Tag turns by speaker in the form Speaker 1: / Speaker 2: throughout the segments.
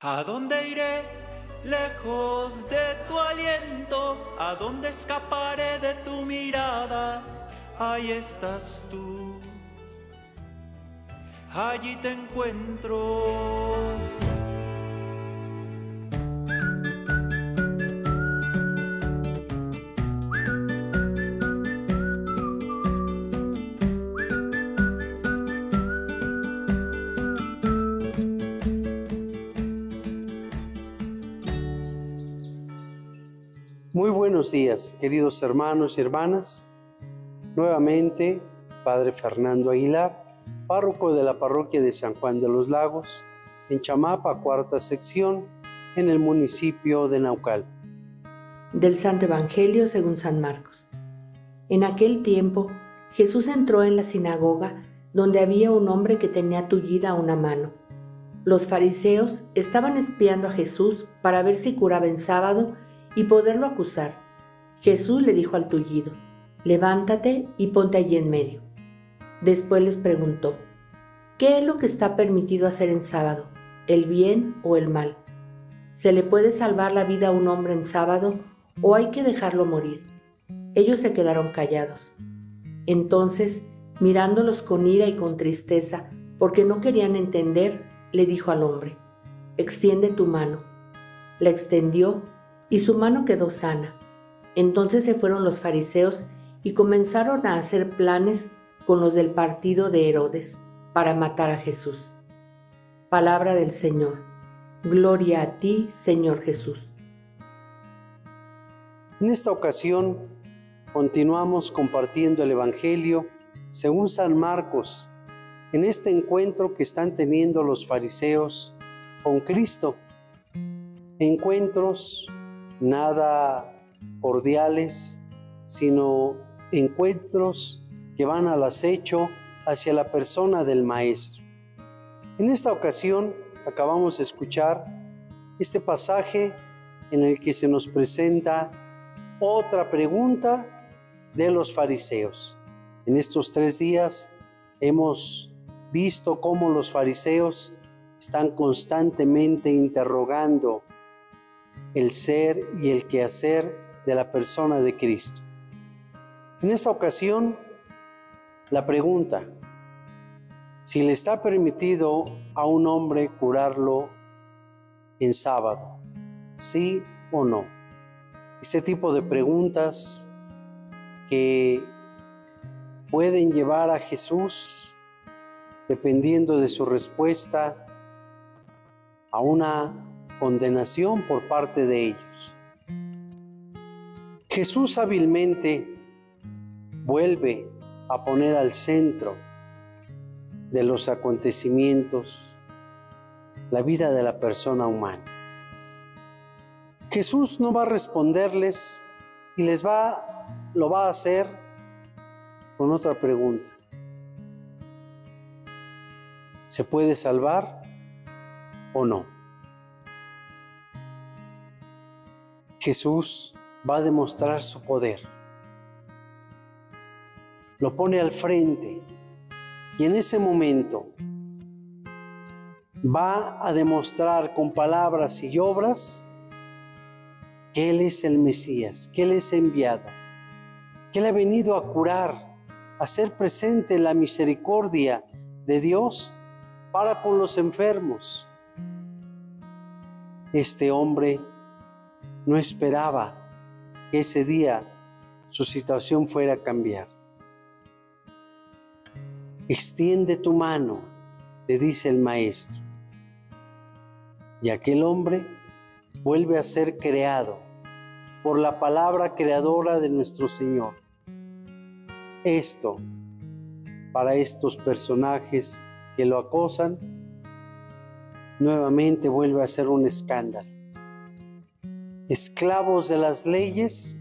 Speaker 1: ¿A dónde iré? Lejos de tu aliento, ¿a dónde escaparé de tu mirada? Ahí estás tú, allí te encuentro.
Speaker 2: Muy buenos días, queridos hermanos y hermanas. Nuevamente, Padre Fernando Aguilar, párroco de la parroquia de San Juan de los Lagos, en Chamapa, cuarta sección, en el municipio de Naucal.
Speaker 3: Del Santo Evangelio según San Marcos. En aquel tiempo, Jesús entró en la sinagoga donde había un hombre que tenía tullida una mano. Los fariseos estaban espiando a Jesús para ver si curaba en sábado y poderlo acusar. Jesús le dijo al tullido, levántate y ponte allí en medio. Después les preguntó, ¿qué es lo que está permitido hacer en sábado, el bien o el mal? ¿Se le puede salvar la vida a un hombre en sábado o hay que dejarlo morir? Ellos se quedaron callados. Entonces, mirándolos con ira y con tristeza, porque no querían entender, le dijo al hombre, extiende tu mano. La extendió y su mano quedó sana. Entonces se fueron los fariseos y comenzaron a hacer planes con los del partido de Herodes para matar a Jesús. Palabra del Señor. Gloria a ti, Señor Jesús.
Speaker 2: En esta ocasión continuamos compartiendo el Evangelio según San Marcos, en este encuentro que están teniendo los fariseos con Cristo. Encuentros nada cordiales, sino encuentros que van al acecho hacia la persona del Maestro. En esta ocasión acabamos de escuchar este pasaje en el que se nos presenta otra pregunta de los fariseos. En estos tres días hemos visto cómo los fariseos están constantemente interrogando el ser y el quehacer de la persona de Cristo. En esta ocasión, la pregunta, si le está permitido a un hombre curarlo en sábado, sí o no. Este tipo de preguntas que pueden llevar a Jesús, dependiendo de su respuesta, a una condenación por parte de ellos. Jesús hábilmente vuelve a poner al centro de los acontecimientos la vida de la persona humana. Jesús no va a responderles y les va, lo va a hacer con otra pregunta. ¿Se puede salvar o no? Jesús va a demostrar su poder. Lo pone al frente y en ese momento va a demostrar con palabras y obras que Él es el Mesías, que Él es enviado, que Él ha venido a curar, a hacer presente la misericordia de Dios para con los enfermos. Este hombre no esperaba que ese día su situación fuera a cambiar. Extiende tu mano, le dice el maestro. Y aquel hombre vuelve a ser creado por la palabra creadora de nuestro Señor. Esto, para estos personajes que lo acosan, nuevamente vuelve a ser un escándalo esclavos de las leyes,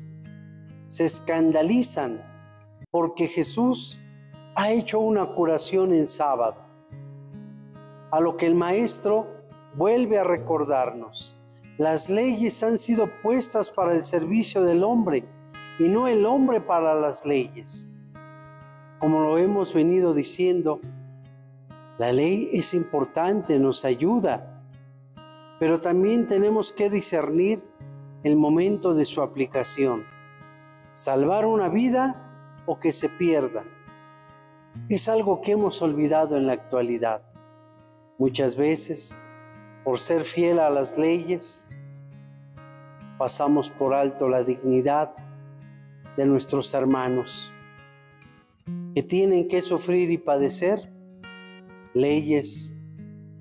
Speaker 2: se escandalizan porque Jesús ha hecho una curación en sábado. A lo que el maestro vuelve a recordarnos, las leyes han sido puestas para el servicio del hombre y no el hombre para las leyes. Como lo hemos venido diciendo, la ley es importante, nos ayuda, pero también tenemos que discernir el momento de su aplicación. Salvar una vida o que se pierda. Es algo que hemos olvidado en la actualidad. Muchas veces, por ser fiel a las leyes, pasamos por alto la dignidad de nuestros hermanos que tienen que sufrir y padecer leyes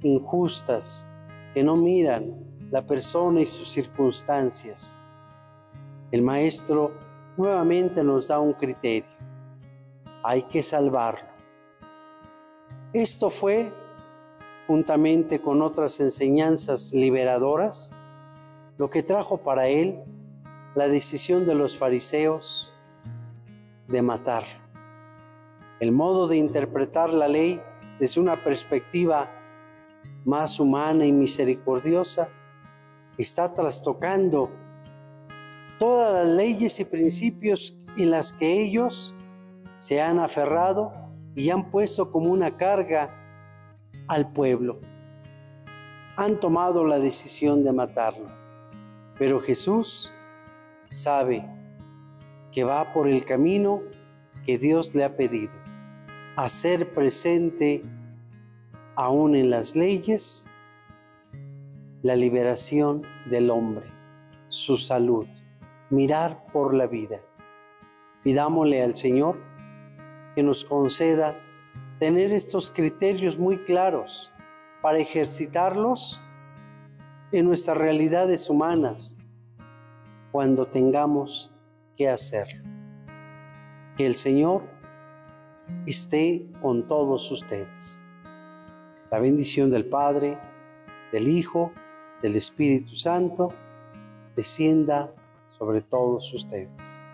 Speaker 2: injustas que no miran la persona y sus circunstancias. El maestro nuevamente nos da un criterio. Hay que salvarlo. Esto fue, juntamente con otras enseñanzas liberadoras, lo que trajo para él la decisión de los fariseos de matarlo. El modo de interpretar la ley desde una perspectiva más humana y misericordiosa está trastocando todas las leyes y principios en las que ellos se han aferrado y han puesto como una carga al pueblo. Han tomado la decisión de matarlo. Pero Jesús sabe que va por el camino que Dios le ha pedido, hacer presente aún en las leyes la liberación del hombre, su salud, mirar por la vida. Pidámosle al Señor que nos conceda tener estos criterios muy claros para ejercitarlos en nuestras realidades humanas cuando tengamos que hacerlo. Que el Señor esté con todos ustedes. La bendición del Padre, del Hijo, del Espíritu Santo, descienda sobre todos ustedes.